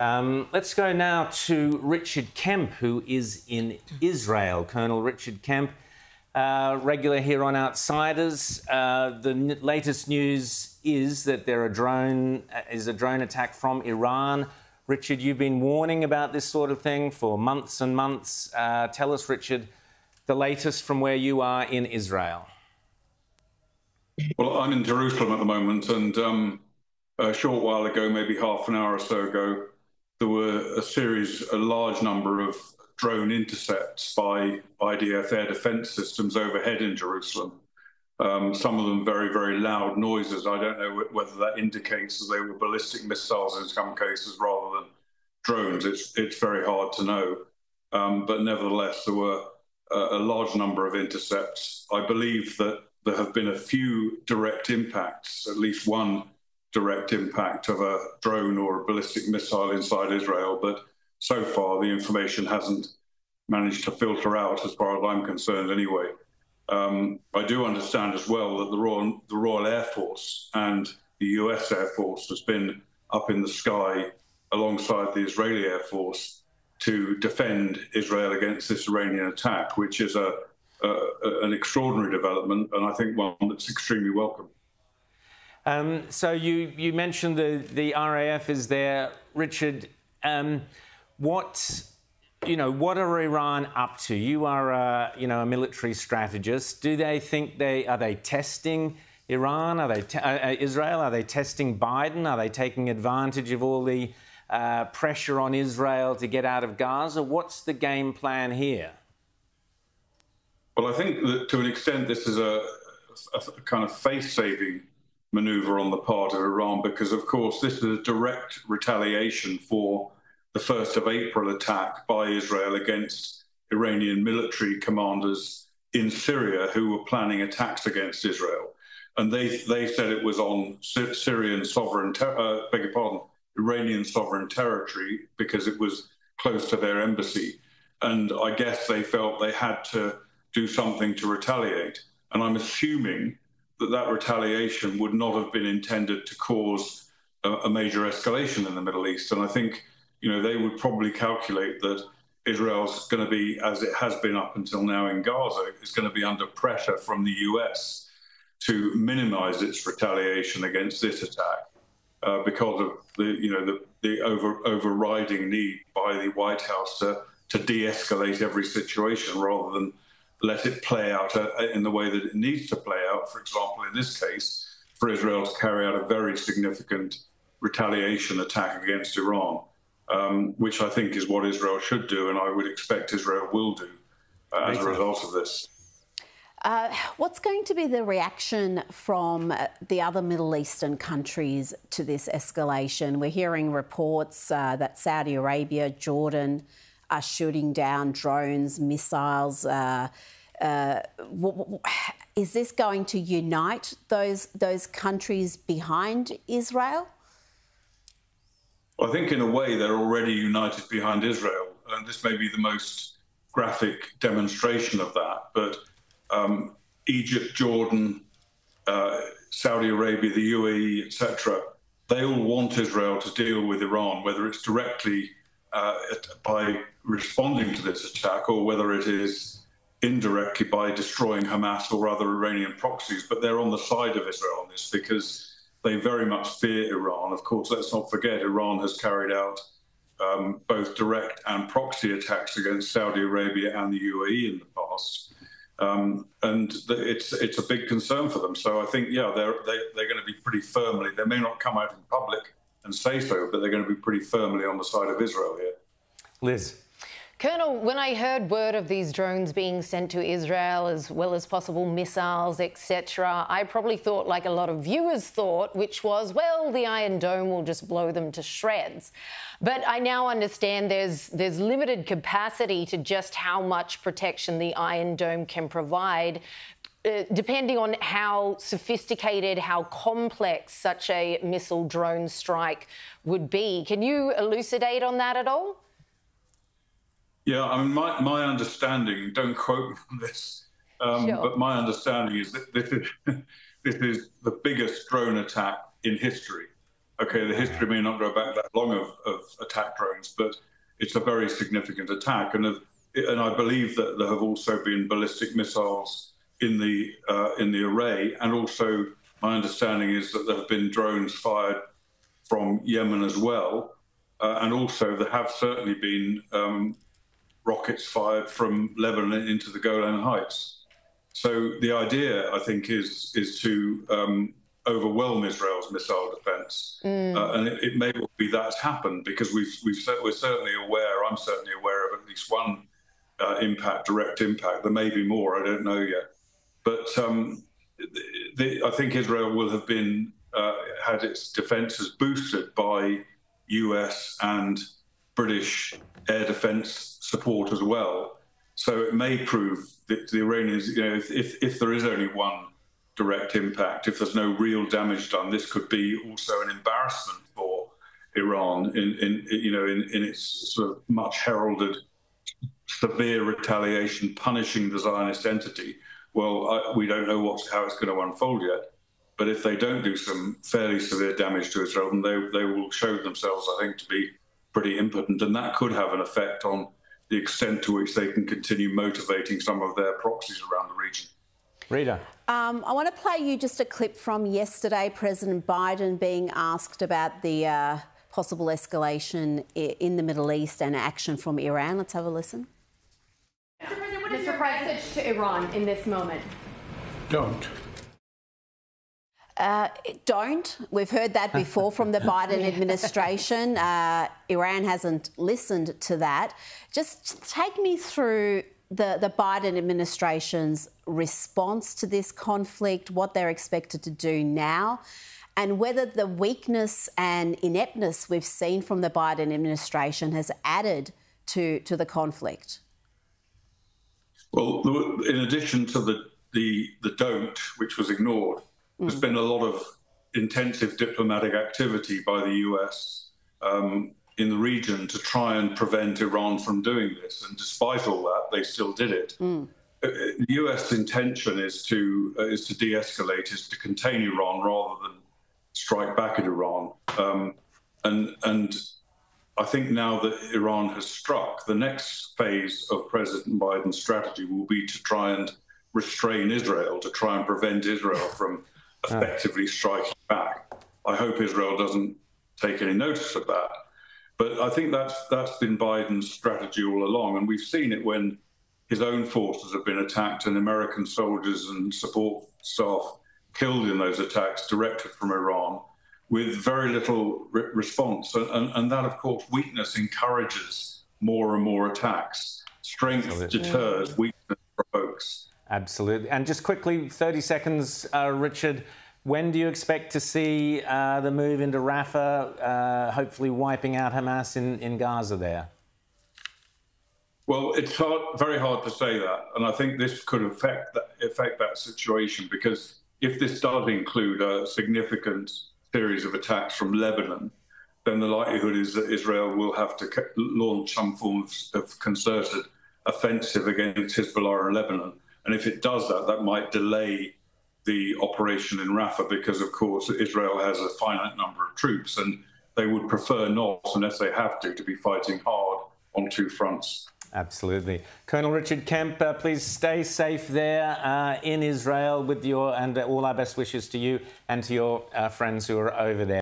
Um, let's go now to Richard Kemp, who is in Israel. Colonel Richard Kemp, uh, regular here on Outsiders. Uh, the n- latest news is that there are drone uh, is a drone attack from Iran. Richard, you've been warning about this sort of thing for months and months. Uh, tell us, Richard, the latest from where you are in Israel. Well, I'm in Jerusalem at the moment, and um, a short while ago, maybe half an hour or so ago, there were a series, a large number of drone intercepts by IDF air defense systems overhead in Jerusalem. Um, some of them very, very loud noises. I don't know whether that indicates that they were ballistic missiles in some cases rather than drones. It's, it's very hard to know. Um, but nevertheless, there were a, a large number of intercepts. I believe that there have been a few direct impacts, at least one direct impact of a drone or a ballistic missile inside Israel. But so far, the information hasn't managed to filter out, as far as I'm concerned, anyway. Um, I do understand as well that the Royal, the Royal Air Force and the US Air Force has been up in the sky alongside the Israeli Air Force to defend Israel against this Iranian attack, which is a, a, an extraordinary development and I think one that's extremely welcome. Um, so you, you mentioned the, the RAF is there. Richard, um, what, you know, what are Iran up to? You are a, you know, a military strategist. Do they think they, are they testing Iran? Are they, te- uh, uh Israel? Are they testing Biden? Are they taking advantage of all the uh, pressure on Israel to get out of Gaza? What's the game plan here? Well, I think that to an extent this is a, a kind of face-saving maneuver on the part of Iran because, of course, this is a direct retaliation for the 1st of April attack by Israel against Iranian military commanders in Syria who were planning attacks against Israel. And they, they said it was on Syrian sovereign, ter- uh, beg your pardon, Iranian sovereign territory because it was close to their embassy. And I guess they felt they had to do something to retaliate. And I'm assuming that that retaliation would not have been intended to cause a, a major escalation in the Middle East. And I think, you know, they would probably calculate that Israel's going to be, as it has been up until now in Gaza, is going to be under pressure from the US to minimize its retaliation against this attack uh, because of the, you know, the, the over, overriding need by the White House to, to de-escalate every situation rather than let it play out uh, in the way that it needs to play out. For example, in this case, for Israel to carry out a very significant retaliation attack against Iran, um, which I think is what Israel should do, and I would expect Israel will do uh, as a result of this. Uh, what's going to be the reaction from uh, the other Middle Eastern countries to this escalation? We're hearing reports uh, that Saudi Arabia, Jordan, are shooting down drones, missiles. Uh, uh, is this going to unite those those countries behind Israel? I think in a way they're already united behind Israel, and this may be the most graphic demonstration of that. But um, Egypt, Jordan, uh, Saudi Arabia, the UAE, etc., they all want Israel to deal with Iran, whether it's directly uh, by responding to this attack or whether it is indirectly by destroying Hamas or other Iranian proxies. But they're on the side of Israel on this because they very much fear Iran. Of course, let's not forget Iran has carried out um, both direct and proxy attacks against Saudi Arabia and the UAE in the past. Um, and it's it's a big concern for them. So I think, yeah, they're they, are they are going to be pretty firmly. They may not come out in public and say so, but they're going to be pretty firmly on the side of Israel here. Liz. Colonel, when I heard word of these drones being sent to Israel, as well as possible missiles, etc., I probably thought, like a lot of viewers thought, which was, well, the Iron Dome will just blow them to shreds. But I now understand there's there's limited capacity to just how much protection the Iron Dome can provide. Uh, depending on how sophisticated, how complex such a missile drone strike would be. Can you elucidate on that at all? Yeah, I mean, my, my understanding, don't quote me on this, um, sure. but my understanding is that this is, this is the biggest drone attack in history. okay, the history may not go back that long of, of attack drones, but it's a very significant attack. And, and I believe that there have also been ballistic missiles in the uh, in the array, and also my understanding is that there have been drones fired from Yemen as well, uh, and also there have certainly been um, rockets fired from Lebanon into the Golan Heights. So the idea, I think, is is to um, overwhelm Israel's missile defence, mm. uh, and it, it, may well be that's happened because we've we've we're certainly aware. I'm certainly aware of at least one uh, impact, direct impact. There may be more. I don't know yet, but um, the, I think Israel will have been uh, had its defences boosted by U.S. and British air defence support as well. So it may prove that the Iranians, you know, if, if, if there is only one direct impact. If there's no real damage done, this could be also an embarrassment for Iran in, in you know, in, in its sort of much heralded severe retaliation punishing the Zionist entity. Well, I, we don't know what's, how it's going to unfold yet. But if they don't do some fairly severe damage to Israel, then they, they will show themselves, I think, to be pretty impotent. And that could have an effect on the extent to which they can continue motivating some of their proxies around the region. Rita. Um, I want to play you just a clip from yesterday, President Biden being asked about the uh, possible escalation in the Middle East and action from Iran. Let's have a listen. Mr. President, what is your message to Iran in this moment? Don't. Uh, don't. We've heard that before from the Biden administration. Uh, Iran hasn't listened to that. Just take me through the, the Biden administration's response to this conflict, what they're expected to do now, and whether the weakness and ineptness we've seen from the Biden administration has added to, to the conflict? Well, in addition to the, the, the don't, which was ignored, mm. there's been a lot of intensive diplomatic activity by the US um, in the region to try and prevent Iran from doing this. And despite all that, they still did it. Mm. The U.S. intention is to uh, is to de-escalate, is to contain Iran rather than strike back at Iran. Um, and and I think now that Iran has struck, the next phase of President Biden's strategy will be to try and restrain Israel, to try and prevent Israel from ah. effectively striking back. I hope Israel doesn't take any notice of that. But I think that's that's been Biden's strategy all along, and we've seen it when his own forces have been attacked and American soldiers and support staff killed in those attacks directed from Iran with very little re- response. And, and, and, that, of course, weakness encourages more and more attacks. Strength Absolutely. deters, weakness provokes. Absolutely. And just quickly, 30 seconds, uh, Richard. When do you expect to see uh, the move into Rafah, uh, hopefully wiping out Hamas in, in Gaza there? Well, it's hard, very hard to say that, and I think this could affect that, affect that situation because if this does include a significant series of attacks from Lebanon, then the likelihood is that Israel will have to launch some form of, of concerted offensive against Hezbollah in Lebanon. And if it does that, that might delay the operation in Rafah because, of course, Israel has a finite number of troops and they would prefer not, unless they have to, to be fighting hard on two fronts. Absolutely. Colonel Richard Kemp, uh, please stay safe there uh, in Israel with your, and uh, all our best wishes to you and to your uh, friends who are over there.